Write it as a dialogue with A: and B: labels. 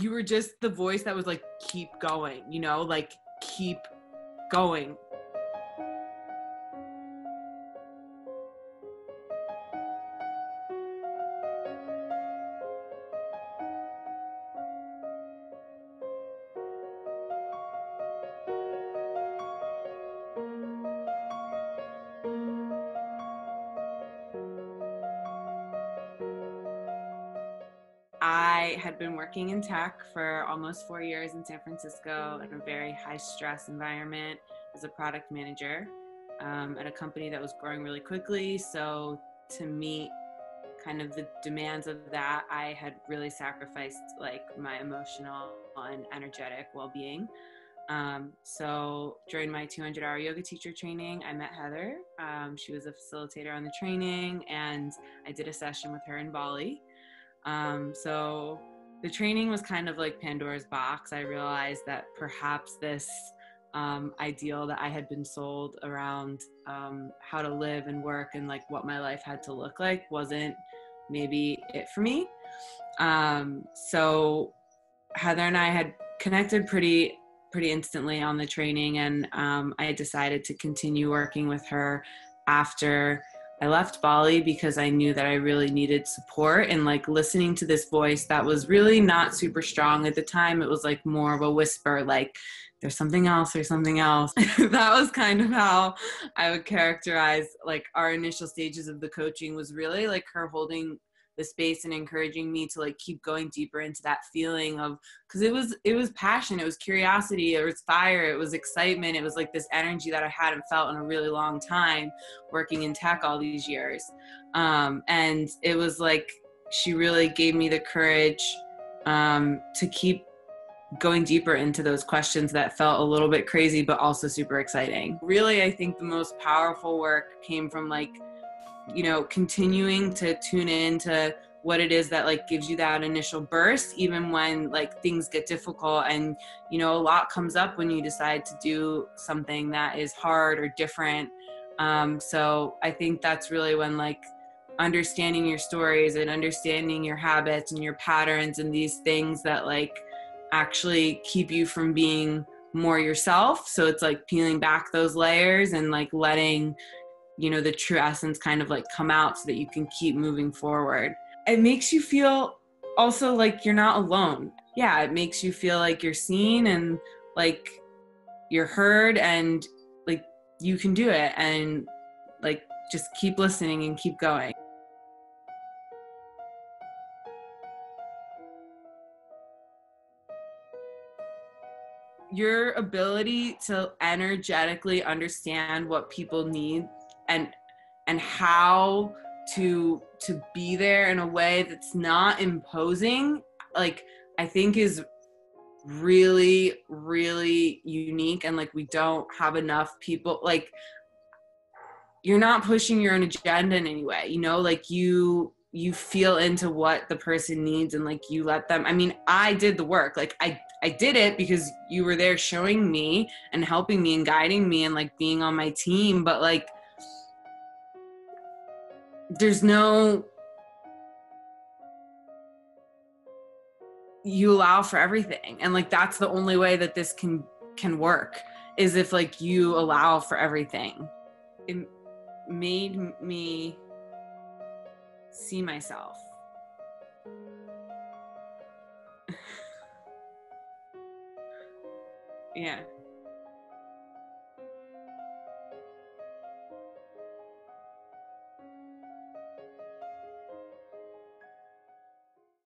A: you were just the voice that was like keep going you know like keep going I had been working in tech for almost four years in San Francisco in a very high stress environment as a product manager um, at a company that was growing really quickly. So, to meet kind of the demands of that, I had really sacrificed like my emotional and energetic well being. Um, so during my 200 hour yoga teacher training, I met Heather. Um, she was a facilitator on the training, and I did a session with her in Bali. Um, so the training was kind of like Pandora's box. I realized that perhaps this um, ideal that I had been sold around um, how to live and work and like what my life had to look like wasn't maybe it for me. Um, so Heather and I had connected pretty pretty instantly on the training, and um, I decided to continue working with her after I left Bali because I knew that I really needed support and like listening to this voice that was really not super strong at the time. It was like more of a whisper, like, there's something else, there's something else. that was kind of how I would characterize like our initial stages of the coaching was really like her holding the space and encouraging me to like keep going deeper into that feeling of because it was it was passion it was curiosity it was fire it was excitement it was like this energy that i hadn't felt in a really long time working in tech all these years. Um, and it was like she really gave me the courage um, to keep going deeper into those questions that felt a little bit crazy but also super exciting. Really i think the most powerful work came from like you know continuing to tune in to what it is that like gives you that initial burst even when like things get difficult and you know a lot comes up when you decide to do something that is hard or different. Um, so i think that's really when like understanding your stories and understanding your habits and your patterns and these things that like actually keep you from being more yourself. So it's like peeling back those layers and like letting you know the true essence kind of like come out so that you can keep moving forward. It makes you feel also like you're not alone. Yeah it makes you feel like you're seen and like you're heard and like you can do it and like just keep listening and keep going. Your ability to energetically understand what people need and and how to to be there in a way that's not imposing like i think is really really unique and like we don't have enough people like you're not pushing your own agenda in any way you know? Like you you feel into what the person needs and like you let them i mean i did the work like i i did it because you were there showing me and helping me and guiding me and like being on my team but like there's no you allow for everything. And like that's the only way that this can can work is if like you allow for everything. It made me see myself. Yeah